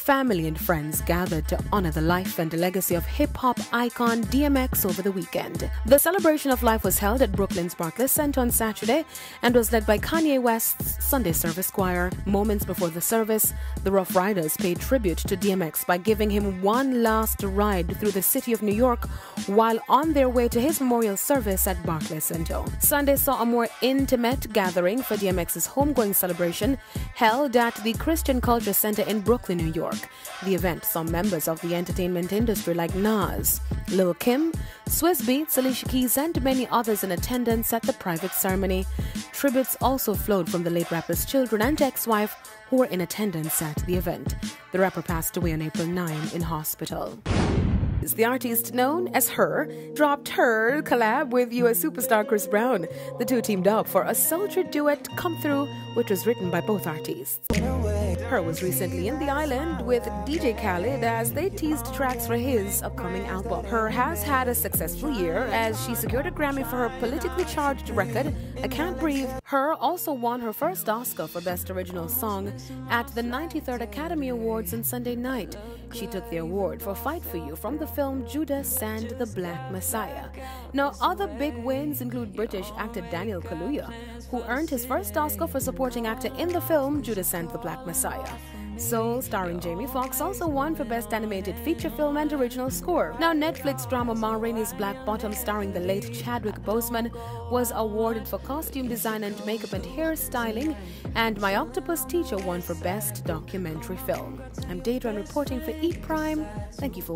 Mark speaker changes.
Speaker 1: Family and friends gathered to honor the life and legacy of hip hop icon DMX over the weekend. The celebration of life was held at Brooklyn's Barclays Center on Saturday and was led by Kanye West's Sunday Service Choir. Moments before the service, the Ruff Ryders paid tribute to DMX by giving him one last ride through the city of New York while on their way to his memorial service at Barclays Center. Sunday saw a more intimate gathering for DMX's homegoing celebration held at the Christian Culture Center in Brooklyn, New York. The event saw members of the entertainment industry like Nas, Lil Kim, Swizz Beatz, Alicia Keys, and many others in attendance at the private ceremony. Tributes also flowed from the late rapper's children and ex wife who were in attendance at the event. The rapper passed away on April 9 in hospital. The artist known as H.E.R. dropped her collab with US superstar Chris Brown. The two teamed up for a sultry duet, Come Through, which was written by both artists. H.E.R. was recently in the island with DJ Khaled as they teased tracks for his upcoming album. H.E.R. has had a successful year as she secured a Grammy for her politically charged record, I Can't Breathe. H.E.R. also won her first Oscar for Best Original Song at the 93rd Academy Awards on Sunday night. She took the award for Fight for You from the film Judas and the Black Messiah. Now, other big wins include British actor Daniel Kaluuya, who earned his first Oscar for supporting actor in the film Judas and the Black Messiah. Soul, starring Jamie Foxx, also won for Best Animated Feature Film and Original Score. Now, Netflix drama Ma Rainey's Black Bottom, starring the late Chadwick Boseman, was awarded for costume design and makeup and hairstyling, and My Octopus Teacher won for Best Documentary Film. I'm Deidre reporting for Eat Prime. Thank you for